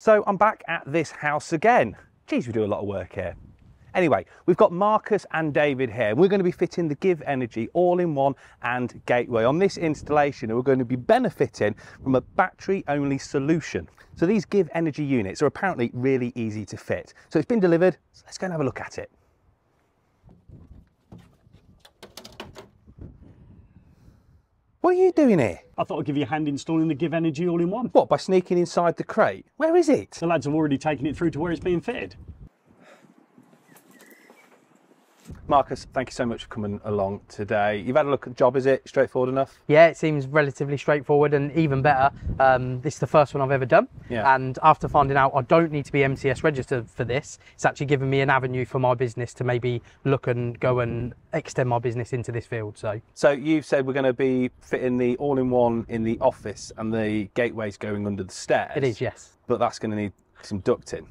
So I'm back at this house again. Geez, we do a lot of work here. Anyway, we've got Marcus and David here. We're going to be fitting the GivEnergy all-in-one and gateway on this installation. We're going to be benefiting from a battery-only solution. So these GivEnergy units are apparently really easy to fit. So it's been delivered. So let's go and have a look at it. What are you doing here? I thought I'd give you a hand installing the GivEnergy all-in-one. What, by sneaking inside the crate? Where is it? The lads have already taken it through to where it's being fitted. Marcus, thank you so much for coming along today. You've had a look at the job, is it straightforward enough? Yeah, it seems relatively straightforward and even better. Um, this is the first one I've ever done. Yeah. And after finding out I don't need to be MCS registered for this, it's actually given me an avenue for my business to maybe look and go and extend my business into this field. So So you've said we're going to be fitting the all-in-one in the office and the gateways going under the stairs. it is, yes. But that's going to need some ducting.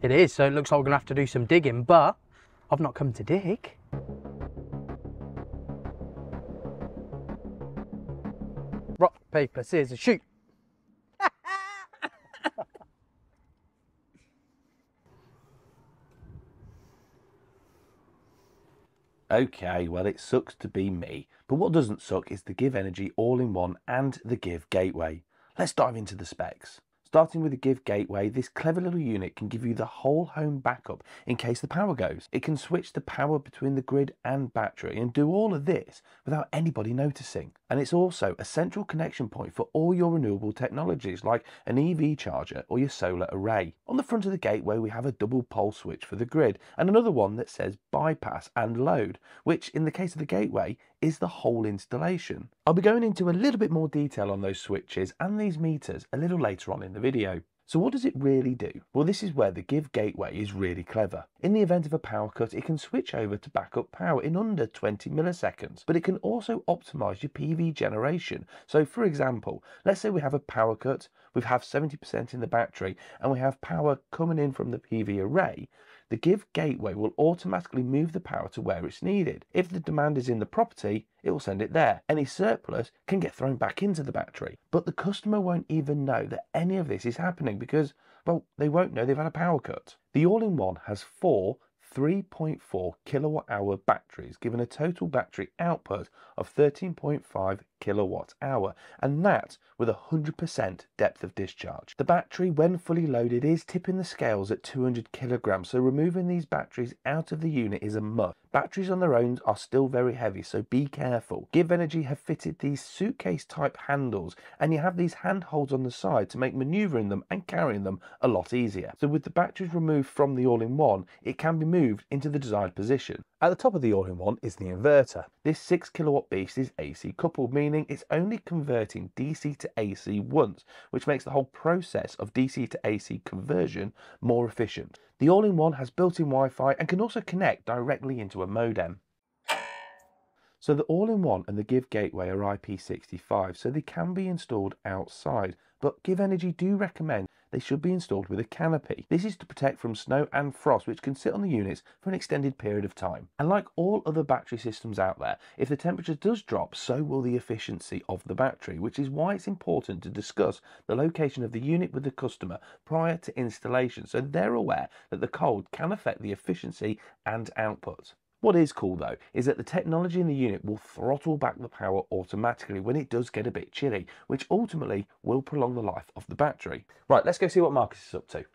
It is. So it looks like we're going to have to do some digging, but I've not come to dig. Rock, paper, scissors, shoot. Okay, well, it sucks to be me. But what doesn't suck is the GivEnergy all-in-one and the Give Gateway. Let's dive into the specs. Starting with the Give Gateway, this clever little unit can give you the whole home backup in case the power goes. It can switch the power between the grid and battery and do all of this without anybody noticing. And it's also a central connection point for all your renewable technologies like an EV charger or your solar array. On the front of the gateway, we have a double pole switch for the grid and another one that says bypass and load, which in the case of the gateway is the whole installation. I'll be going into a little bit more detail on those switches and these meters a little later on in the video. So what does it really do? Well, this is where the Give Gateway is really clever. In the event of a power cut, it can switch over to backup power in under 20 milliseconds, but it can also optimize your PV generation. So for example, let's say we have a power cut, we have 70% in the battery, and we have power coming in from the PV array, the Give Gateway will automatically move the power to where it's needed. If the demand is in the property, it will send it there. Any surplus can get thrown back into the battery. But the customer won't even know that any of this is happening because, well, they won't know they've had a power cut. The all-in-one has four 3.4 kilowatt hour batteries, giving a total battery output of 13.5 kilowatt hour, and that with 100% depth of discharge. The battery, when fully loaded, is tipping the scales at 200 kilograms, so removing these batteries out of the unit is a must. Batteries on their own are still very heavy, so be careful. GivEnergy have fitted these suitcase type handles, and you have these handholds on the side to make manoeuvring them and carrying them a lot easier. So with the batteries removed from the all-in-one, it can be moved into the desired position. At the top of the all-in-one is the inverter. This 6 kilowatt beast is AC coupled, meaning it's only converting DC to AC once, which makes the whole process of DC to AC conversion more efficient. The all-in-one has built-in Wi-Fi and can also connect directly into a modem. So the all-in-one and the Give Gateway are IP65, so they can be installed outside, but GivEnergy do recommend they should be installed with a canopy. This is to protect from snow and frost which can sit on the units for an extended period of time. And like all other battery systems out there, if the temperature does drop, so will the efficiency of the battery, which is why it's important to discuss the location of the unit with the customer prior to installation so they're aware that the cold can affect the efficiency and output. What is cool though is that the technology in the unit will throttle back the power automatically when it does get a bit chilly, which ultimately will prolong the life of the battery. Right, let's go see what Marcus is up to.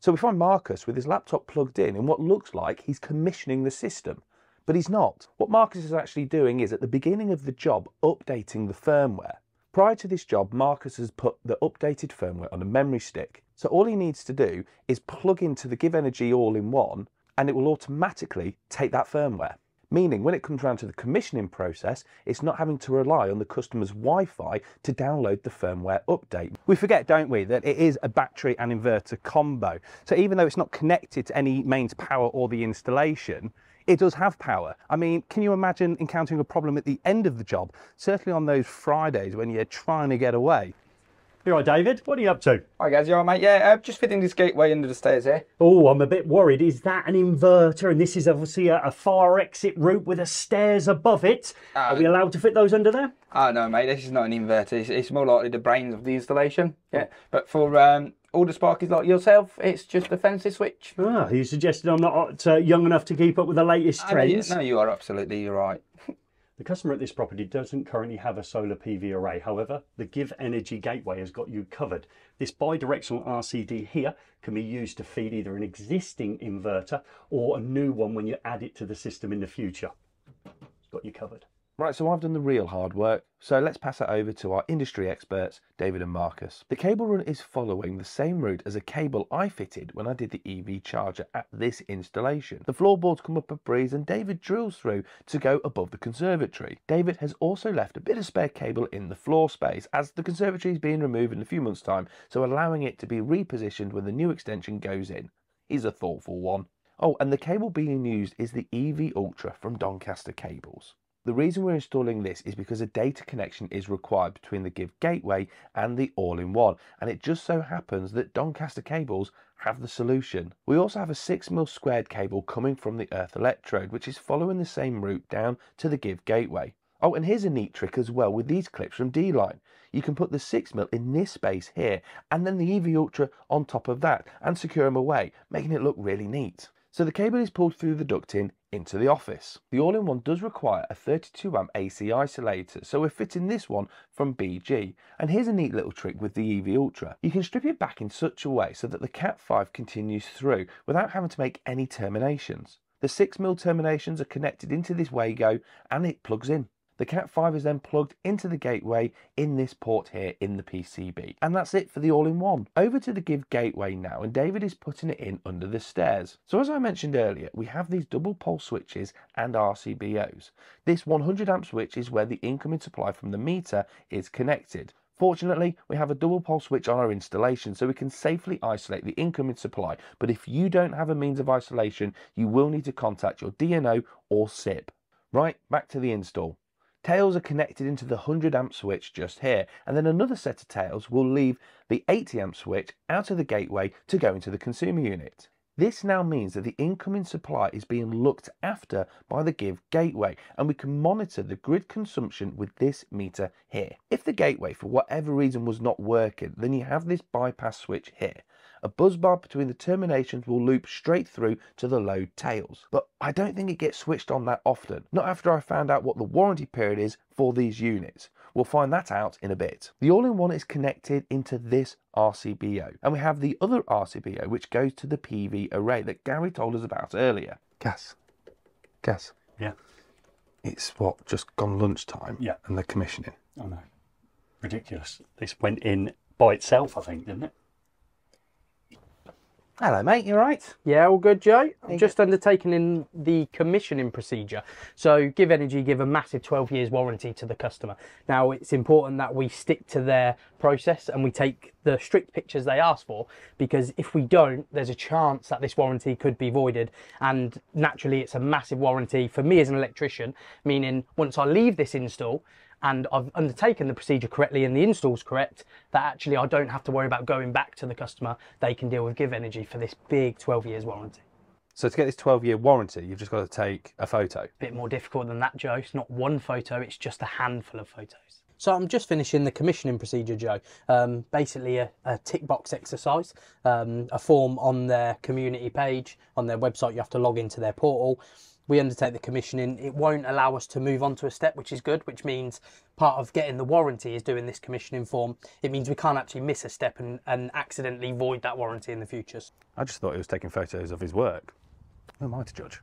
So we find Marcus with his laptop plugged in in what looks like he's commissioning the system, but he's not. What Marcus is actually doing is at the beginning of the job updating the firmware. Prior to this job, Marcus has put the updated firmware on a memory stick. So all he needs to do is plug into the GivEnergy all-in-one and it will automatically take that firmware. Meaning when it comes around to the commissioning process, it's not having to rely on the customer's Wi-Fi to download the firmware update. We forget, don't we, that it is a battery and inverter combo. So even though it's not connected to any mains power or the installation, it does have power. I mean, can you imagine encountering a problem at the end of the job? Certainly on those Fridays when you're trying to get away. You all right, David? What are you up to? Hi guys, you alright mate? Yeah, uh, just fitting this gateway under the stairs here. Oh, I'm a bit worried. Is that an inverter? And this is obviously a, a fire exit route with a stairs above it. Uh, Are we allowed to fit those under there? Oh no mate, this is not an inverter. It's, it's more likely the brains of the installation. Yeah, but for um, all the sparkies like yourself, it's just a fancy switch. Ah, you suggested I'm not uh, young enough to keep up with the latest I trends. No, you are absolutely, you're right. The customer at this property doesn't currently have a solar PV array. However, the GivEnergy Gateway has got you covered. This bidirectional RCD here can be used to feed either an existing inverter or a new one when you add it to the system in the future. It's got you covered. Right, so I've done the real hard work. So let's pass it over to our industry experts, David and Marcus. The cable run is following the same route as a cable I fitted when I did the EV charger at this installation. The floorboards come up a breeze and David drills through to go above the conservatory. David has also left a bit of spare cable in the floor space as the conservatory is being removed in a few months' time, so allowing it to be repositioned when the new extension goes in. He's a thoughtful one. Oh, and the cable being used is the EV Ultra from Doncaster Cables. The reason we're installing this is because a data connection is required between the Give Gateway and the all-in-one, and it just so happens that Doncaster Cables have the solution. We also have a 6mm squared cable coming from the earth electrode, which is following the same route down to the Give Gateway. Oh, and here's a neat trick as well with these clips from D-Line. You can put the 6mm in this space here, and then the EV Ultra on top of that, and secure them away, making it look really neat. So the cable is pulled through the ducting into the office. The all-in-one does require a 32 amp AC isolator, so we're fitting this one from BG. And here's a neat little trick with the EV Ultra. You can strip it back in such a way so that the Cat5 continues through without having to make any terminations. The 6mm terminations are connected into this Wago and it plugs in. The Cat5 is then plugged into the gateway in this port here in the PCB. And that's it for the all-in-one. Over to the Give gateway now and David is putting it in under the stairs. So as I mentioned earlier, we have these double pole switches and RCBOs. This 100 amp switch is where the incoming supply from the meter is connected. Fortunately, we have a double pole switch on our installation so we can safely isolate the incoming supply, but if you don't have a means of isolation, you will need to contact your DNO or SIP. Right, back to the install. Tails are connected into the 100 amp switch just here, and then another set of tails will leave the 80 amp switch out of the gateway to go into the consumer unit. This now means that the incoming supply is being looked after by the Give gateway and we can monitor the grid consumption with this meter here. If the gateway for whatever reason was not working, then you have this bypass switch here. A busbar between the terminations will loop straight through to the load tails. But I don't think it gets switched on that often, not after I found out what the warranty period is for these units. We'll find that out in a bit. The all-in-one is connected into this RCBO, and we have the other RCBO which goes to the PV array that Gary told us about earlier. Gas. Gas. Yeah. It's what, just gone lunchtime? Yeah. And the commissioning. Oh no. Ridiculous. This went in by itself, I think, didn't it? Hello, mate. You all right? Yeah, all good, Joe. I'm just undertaking in the commissioning procedure. So, GivEnergy give a massive 12 years warranty to the customer. Now, it's important that we stick to their process and we take the strict pictures they ask for because if we don't, there's a chance that this warranty could be voided. And naturally, it's a massive warranty for me as an electrician, meaning once I leave this install, and I've undertaken the procedure correctly and the install's correct, that actually I don't have to worry about going back to the customer. They can deal with GivEnergy for this big 12 years warranty. So to get this 12-year warranty, you've just got to take a photo. A bit more difficult than that, Joe. It's not one photo, it's just a handful of photos. So I'm just finishing the commissioning procedure, Joe. Um, basically, a, a tick box exercise, um, a form on their community page, on their website. You have to log into their portal. We undertake the commissioning. It won't allow us to move on to a step, which is good, which means part of getting the warranty is doing this commissioning form. It means we can't actually miss a step and, and accidentally void that warranty in the future. I just thought he was taking photos of his work. Who am I to judge?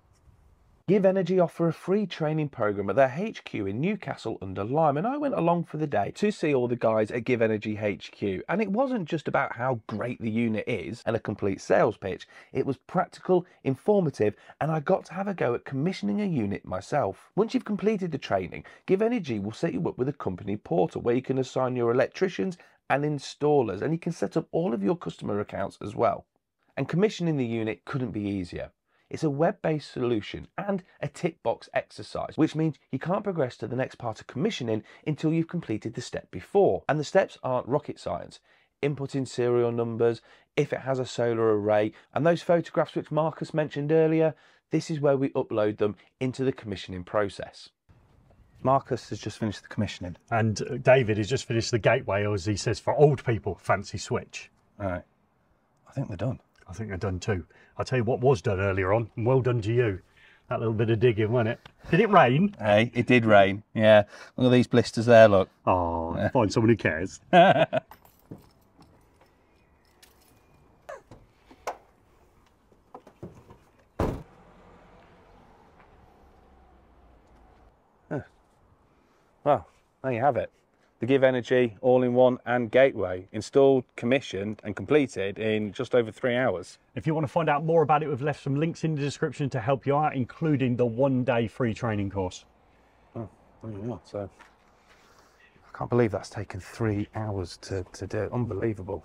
GivEnergy offer a free training program at their HQ in Newcastle under Lyme, and I went along for the day to see all the guys at GivEnergy HQ. And it wasn't just about how great the unit is and a complete sales pitch, it was practical, informative, and I got to have a go at commissioning a unit myself. Once you've completed the training, GivEnergy will set you up with a company portal where you can assign your electricians and installers, and you can set up all of your customer accounts as well. And commissioning the unit couldn't be easier. It's a web-based solution and a tick box exercise, which means you can't progress to the next part of commissioning until you've completed the step before. And the steps aren't rocket science. Inputting serial numbers, if it has a solar array, and those photographs which Marcus mentioned earlier, this is where we upload them into the commissioning process. Marcus has just finished the commissioning. And uh, David has just finished the gateway, or as he says, for old people, fancy switch. All right. I think they're done. I think they're done too. I'll tell you what was done earlier on, and well done to you. That little bit of digging, wasn't it? Did it rain? Hey, it did rain. Yeah. Look at these blisters there, look. Oh, find someone who cares. Well, there you have it. The GivEnergy all-in-one and gateway installed, commissioned and completed in just over three hours. If you want to find out more about it, we've left some links in the description to help you out, including the one day free training course. Oh, So I can't believe that's taken three hours to, to do. Unbelievable.